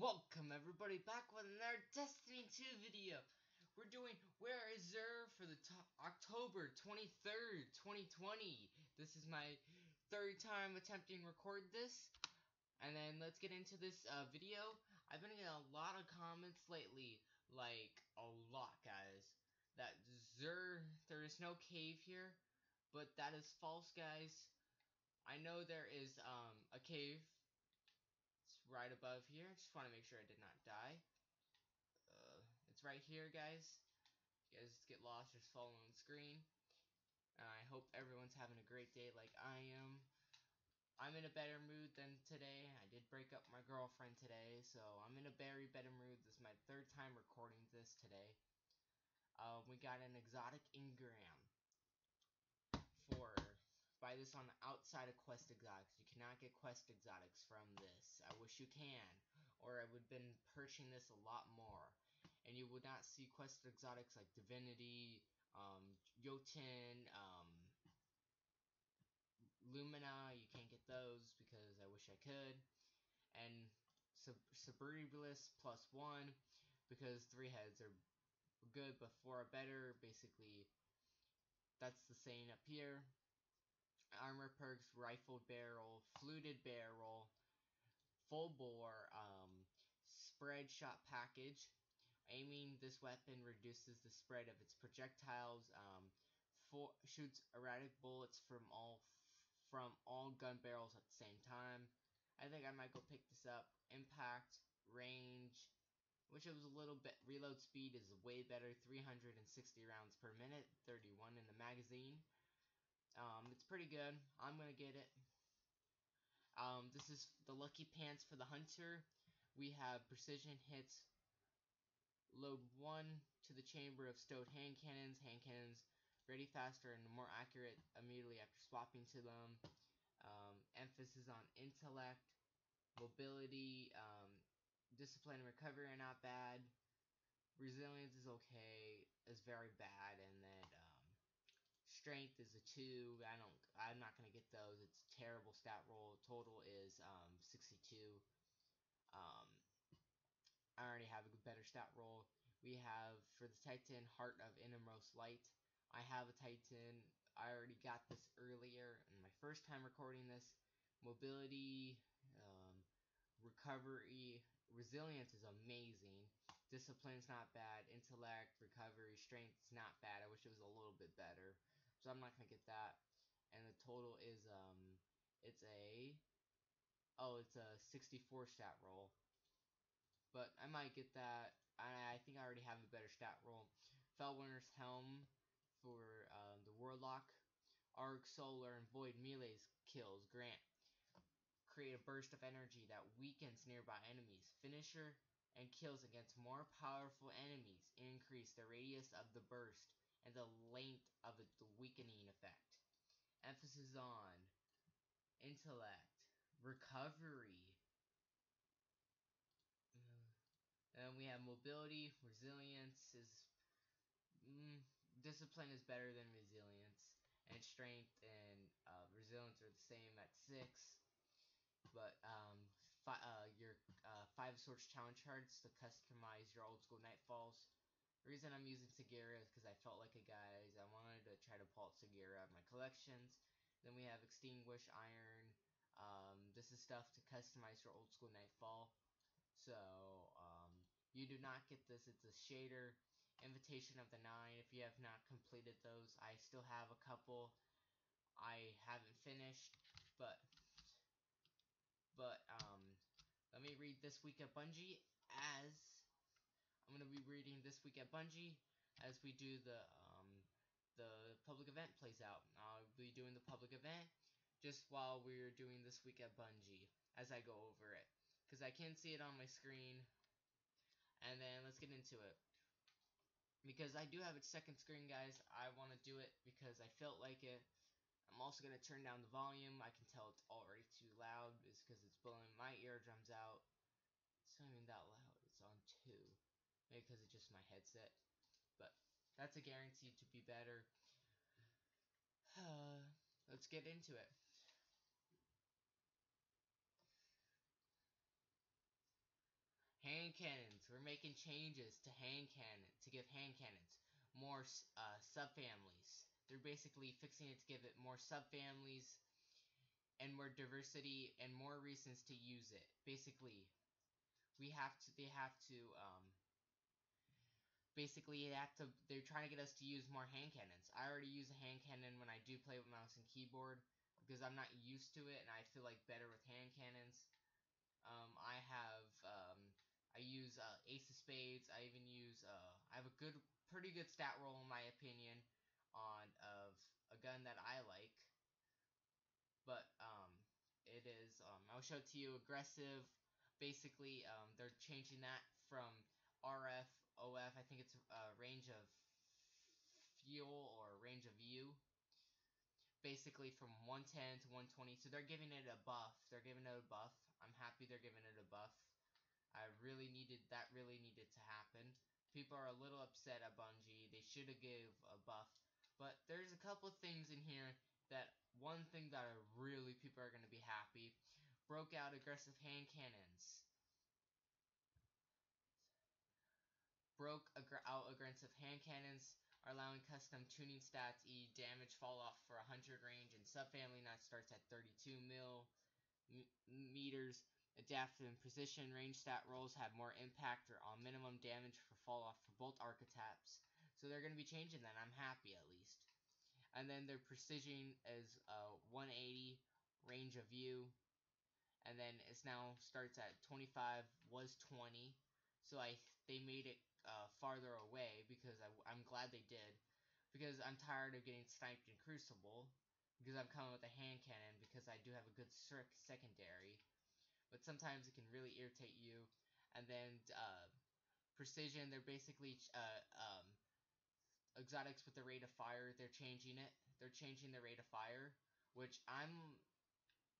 Welcome everybody back with another Destiny 2 video. We're doing Where is Xur for the October 23rd, 2020. This is my third time attempting to record this. And then let's get into this uh, video. I've been getting a lot of comments lately, like a lot guys, that Xur, there is no cave here, but that is false guys. I know there is um, a cave right above here. Just want to make sure I did not die. Uh, it's right here, guys. If you guys get lost, just follow on the screen. And I hope everyone's having a great day like I am. I'm in a better mood than today. I did break up my girlfriend today, so I'm in a very better mood. This is my third time recording this today. Uh, we got an exotic engram for buy this on the outside of Quest Exotics. You cannot get Quest Exotics from this. I wish you can, or I would have been purchasing this a lot more. And you would not see Quest Exotics like Divinity, um, Jotun, um, Lumina. You can't get those because I wish I could. And Sub Cerberus plus one because three heads are good but four are better. Basically, that's the same up here armor perks, rifled barrel, fluted barrel, full bore, um, spread shot package. Aiming this weapon reduces the spread of its projectiles. Um, for, shoots erratic bullets from all from all gun barrels at the same time. I think I might go pick this up. Impact, range, which it was a little bit. Reload speed is way better. 360 rounds per minute, 31 in the magazine. Um, it's pretty good. I'm gonna get it. Um, this is the lucky pants for the hunter. We have precision hits. Load one to the chamber of stowed hand cannons. Hand cannons ready faster and more accurate immediately after swapping to them. Um, emphasis on intellect, mobility, um, discipline, and recovery are not bad. Resilience is okay. Is very bad, and then Strength is a two. I don't. I'm not gonna get those. It's terrible stat roll. Total is um 62. Um, I already have a better stat roll. We have for the Titan Heart of Innermost Light. I have a Titan. I already got this earlier in my first time recording this. Mobility, um, recovery, resilience is amazing. Discipline's not bad. Intellect, recovery, strength's not bad. I wish it was a little bit better. So I'm not gonna get that. And the total is um it's a oh it's a 64 stat roll. But I might get that. I, I think I already have a better stat roll. Felwinter's Helm for um, the Warlock. Arc, Solar, and Void melee's kills grant create a burst of energy that weakens nearby enemies. Finisher and kills against more powerful enemies increase the radius of the burst and the length of the weakening effect. Emphasis on intellect, recovery. And we have mobility, resilience is mm, discipline is better than resilience, and strength and uh, resilience are the same at six. But um, fi uh, your uh, five swords challenge cards to customize your old school nightfalls the reason I'm using Sagira is because I felt like a guys. I wanted to try to pull Sagira out of my collections. Then we have Extinguish Iron. Um, this is stuff to customize your old school Nightfall. So, um, you do not get this. It's a shader. Invitation of the Nine. If you have not completed those, I still have a couple. I haven't finished, but, but, um, let me read this week at Bungie as I'm going to be reading this week at Bungie as we do the um, the public event plays out. I'll be doing the public event just while we're doing this week at Bungie as I go over it. Because I can see it on my screen. And then let's get into it. Because I do have a second screen, guys. I want to do it because I felt like it. I'm also going to turn down the volume. I can tell it's already too loud. It's because it's blowing my eardrums out. It's not even that loud. It's on 2. Maybe because it's just my headset. But that's a guarantee to be better. Let's get into it. hand cannons. We're making changes to hand cannon to give hand cannons more uh, subfamilies. They're basically fixing it to give it more subfamilies and more diversity and more reasons to use it. Basically, we have to. They have to. Um, basically, have to. They're trying to get us to use more hand cannons. I already use a hand cannon when I do play with mouse and keyboard because I'm not used to it, and I feel like better with hand cannons. Um, I have. Um, I use uh, Ace of Spades. I even use. Uh, I have a good, pretty good stat roll in my opinion on of a gun that I like. But um, it is. Um, I'll show it to you. Aggressive. Basically, um, they're changing that from RF, OF. I think it's a range of fuel or range of view. Basically, from 110 to 120. So they're giving it a buff. They're giving it a buff. I'm happy they're giving it a buff. I really needed that. Really needed to happen. People are a little upset at Bungie. They should have gave a buff. But there's a couple things in here that one thing that are really people are going to be happy broke out aggressive hand cannons. Broke out aggressive hand cannons are allowing custom tuning stats E damage fall off for 100 range and subfamily that starts at 32 mil meters. Adaptive and precision range stat rolls have more impact or on minimum damage for fall off for both archetypes. So they're going to be changing that. I'm happy at least. And then their precision is uh, 180 range of view. And then it's now starts at 25, was 20. So I they made it uh, farther away because I, I'm glad they did. Because I'm tired of getting sniped in Crucible. Because I'm coming with a hand cannon because I do have a good secondary. But sometimes it can really irritate you. And then uh, precision, they're basically uh, um, exotics with the rate of fire, they're changing it. They're changing the rate of fire, which I'm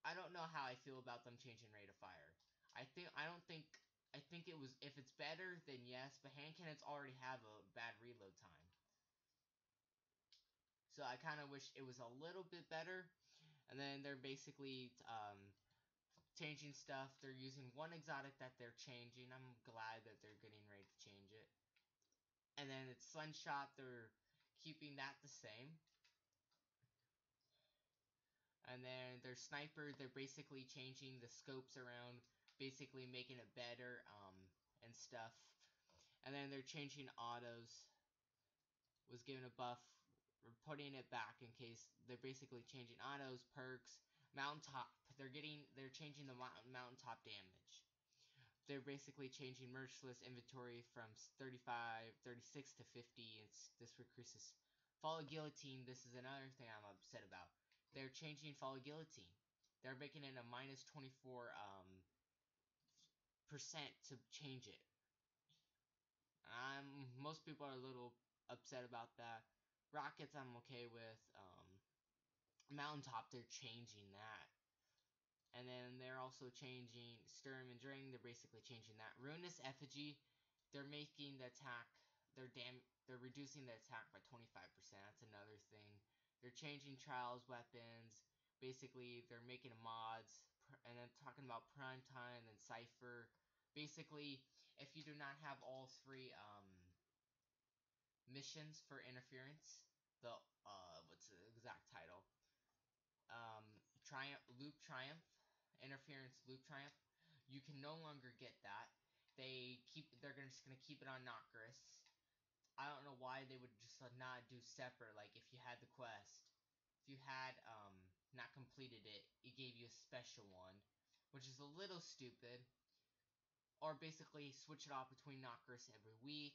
I don't know how I feel about them changing rate of fire. I think I don't think I think it was if it's better then yes, but hand cannons already have a bad reload time. So I kind of wish it was a little bit better. And then they're basically um, changing stuff. They're using one exotic that they're changing. I'm glad that they're getting ready to change it. And then it's Slingshot, they're keeping that the same. And then their Sniper, they're basically changing the scopes around, basically making it better um, and stuff. And then they're changing autos. Was given a buff, we're putting it back in case they're basically changing autos, perks, mountaintop. They're getting, they're changing the mountain mountaintop damage they're basically changing merciless inventory from 35, 36 to 50. It's this increases Falling Guillotine. This is another thing I'm upset about. They're changing Falling Guillotine. They're making it a minus 24 um, percent to change it. I'm most people are a little upset about that. Rockets I'm okay with. Um, Mountaintop they're changing that. And then they're also changing Sturm and Drang. They're basically changing that. Ruinous Effigy. They're making the attack. They're dam. They're reducing the attack by 25%. That's another thing. They're changing Trials weapons. Basically, they're making mods. And then talking about Prime Time and Cipher. Basically, if you do not have all three um, missions for interference, the uh, what's the exact title? Um, Triumph, Loop Triumph interference loop triumph, you can no longer get that. They keep they're just gonna keep it on Nokris. I don't know why they would just not do separate. Like if you had the quest, if you had um not completed it, it gave you a special one, which is a little stupid. Or basically switch it off between Nokris every week,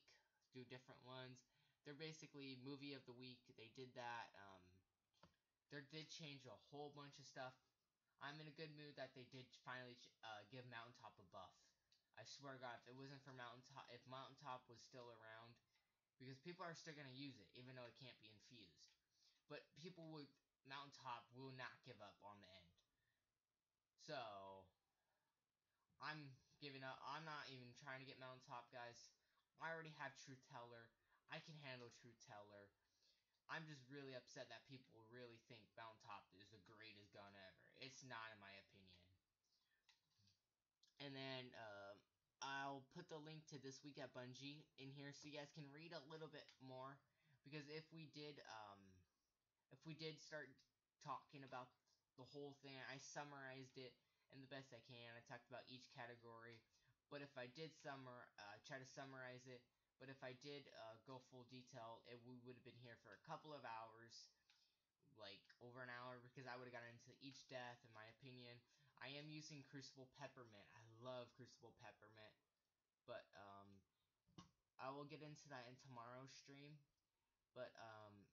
do different ones. They're basically movie of the week. They did that. Um, they did change a whole bunch of stuff I'm in a good mood that they did finally uh, give Mountaintop a buff. I swear to God, if it wasn't for Mountaintop, if Mountaintop was still around, because people are still gonna use it, even though it can't be infused. But people with Mountaintop will not give up on the end. So, I'm giving up. I'm not even trying to get Mountaintop, guys. I already have Truth Teller. I can handle Truth Teller. I'm just really upset that people really think Mountaintop is the greatest gun ever. It's not, in my opinion. And then uh, I'll put the link to this week at Bungie in here so you guys can read a little bit more because if we did um if we did start talking about the whole thing, I summarized it in the best I can. I talked about each category, but if I did summer uh, try to summarize it, but if I did uh, go full detail, it we would have been here for a couple of hours like over an hour because I would have gotten into each death in my opinion. I am using Crucible Peppermint. I love Crucible Peppermint. But um I will get into that in tomorrow's stream. But um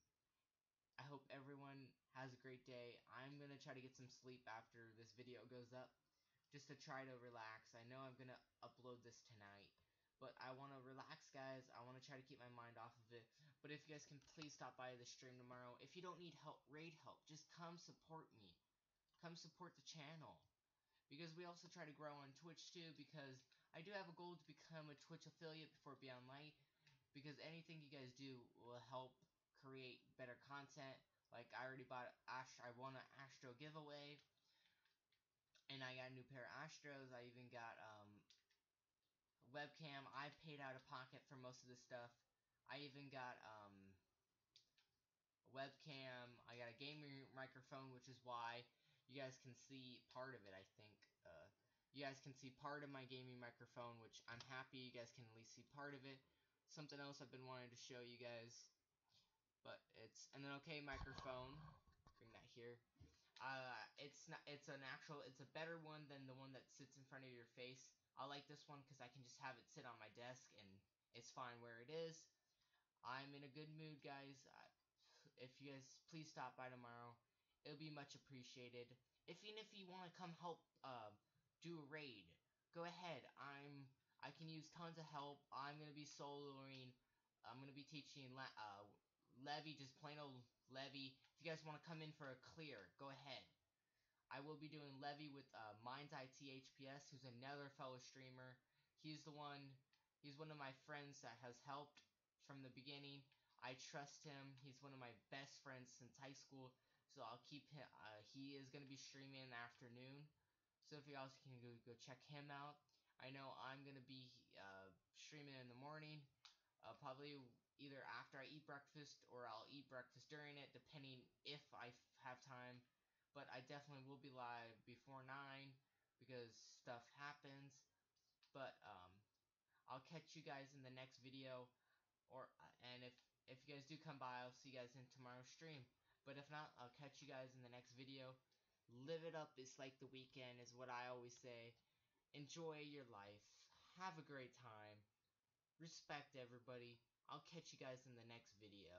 I hope everyone has a great day. I'm going to try to get some sleep after this video goes up just to try to relax. I know I'm going to upload this tonight. But I want to relax, guys. I want to try to keep my mind off of it. But if you guys can please stop by the stream tomorrow. If you don't need help, raid help, just come support me. Come support the channel. Because we also try to grow on Twitch too. Because I do have a goal to become a Twitch affiliate before Beyond Light. Because anything you guys do will help create better content. Like I already bought Ash. I won an Astro giveaway. And I got a new pair of Astros. I even got um webcam. I paid out of pocket for most of this stuff. I even got um, a webcam. I got a gaming microphone, which is why you guys can see part of it, I think. Uh, you guys can see part of my gaming microphone, which I'm happy you guys can at least see part of it. Something else I've been wanting to show you guys. But it's and an okay microphone. Bring that here. Uh, it's not. It's an actual. It's a better one than the one that sits in front of your face. I like this one because I can just have it sit on my desk and it's fine where it is. I'm in a good mood, guys. If you guys please stop by tomorrow, it'll be much appreciated. If even if you want to come help uh, do a raid, go ahead. I'm I can use tons of help. I'm gonna be soloing. I'm gonna be teaching uh, Levy, just plain old Levy. If you guys want to come in for a clear, go ahead. I will be doing Levy with uh, Mind's who's another fellow streamer. He's the one, he's one of my friends that has helped from the beginning. I trust him. He's one of my best friends since high school. So I'll keep him, uh, he is going to be streaming in the afternoon. So if you guys can go, go check him out. I know I'm going to be uh, streaming in the morning. Uh, probably either after I eat breakfast or I'll eat breakfast during it, depending if I have time but I definitely will be live before 9 because stuff happens. But um, I'll catch you guys in the next video, or uh, and if if you guys do come by, I'll see you guys in tomorrow's stream. But if not, I'll catch you guys in the next video. Live it up. It's like the weekend, is what I always say. Enjoy your life. Have a great time. Respect everybody. I'll catch you guys in the next video.